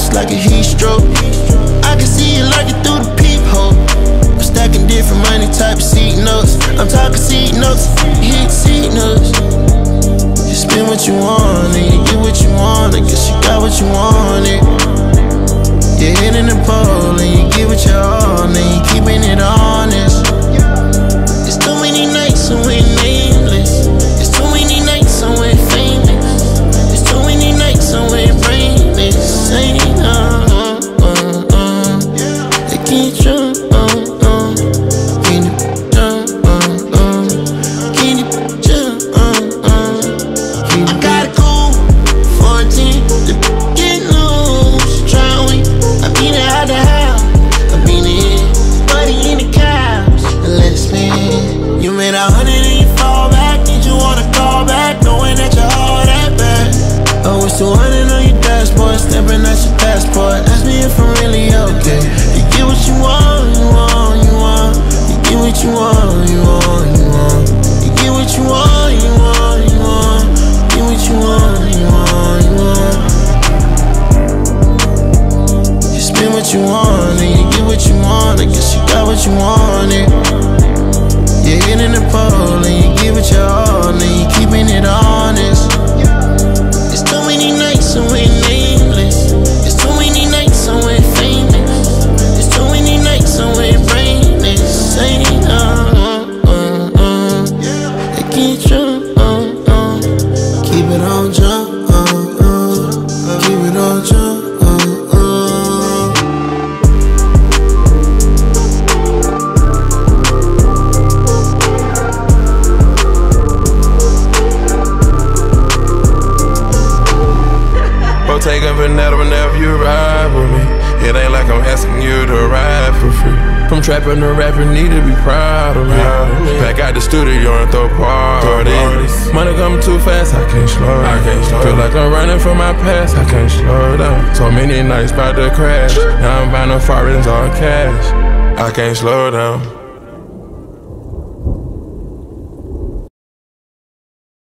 It's like a heat stroke. I can see you it through the peephole. I'm stacking different money type of C notes. I'm talking C notes, heat C notes. Spend what you want, 200 on your dashboard. Stepping out your passport. Ask me if I'm really okay. You get what you want, you want, you want. You get what you want, you want, you want. You get what you want, you want, you want. You Get what you want, you want, you want. You spend what you want and you get what you want. I guess you got what you wanted. You're hitting the pole and you give it your Keep it on jump, uh, uh. Keep it on jump, uh, uh. Bottega Veneta whenever you ride with me. It ain't like I'm asking you to ride for free. From trapping to rapping, need to be proud of me. Out the studio and throw parties. Money coming too fast, I can't slow down. Feel like I'm running from my past, I can't slow down. So many nights about to crash. Now I'm buying the foreigns all cash. I can't slow down.